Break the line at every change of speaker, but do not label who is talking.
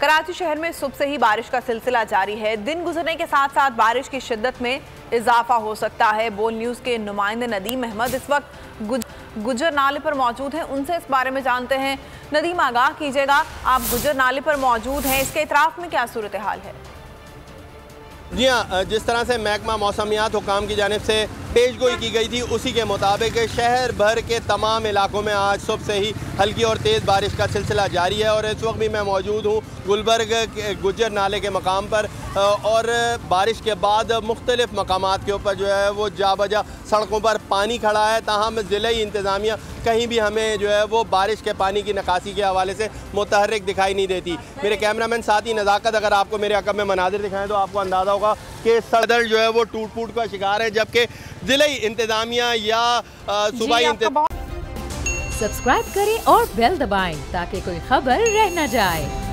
कराची शहर में सुबह से ही बारिश का सिलसिला जारी है। दिन गुजरने के साथ साथ बारिश की शिद्दत में इजाफा हो सकता है। बोल न्यूज़ के नुमाइंदे नदीम अहमद इस वक्त गुज, गुजर नाले पर मौजूद हैं। उनसे इस बारे में जानते हैं। नदीम आगाह कीजिएगा आप गुजर नाले पर मौजूद हैं। इसके इतराफ़ में क्या सूरत हाल है?
जी हाँ जिस तरह से महकमा मौसमियात हुकाम की जानब से पेश गोई की गई थी। उसी के मुताबिक शहर भर के तमाम इलाकों में आज सुबह से ही हल्की और तेज़ बारिश का सिलसिला जारी है और इस वक्त भी मैं मौजूद हूँ गुलबर्ग के गुजर नाले के मकाम पर और बारिश के बाद मुख्तलिफ़ मकाम के ऊपर जो है वो जा बजा सड़कों पर पानी खड़ा है। ताहम ज़िले इंतज़ामिया कहीं भी हमें जो है वो बारिश के पानी की निकासी के हवाले से मुतहरक दिखाई नहीं देती। मेरे कैमरामैन साथ ही नज़ाकत, अगर आपको मेरे अकब में मनाजिर दिखाएँ तो आपको अंदाज़ा होगा कि सदर जो है वो टूट फूट का शिकार है जबकि ज़िले इंतज़ामिया या सूबाई
सब्सक्राइब करें और बेल दबाएँ ताकि कोई खबर रह न जाए।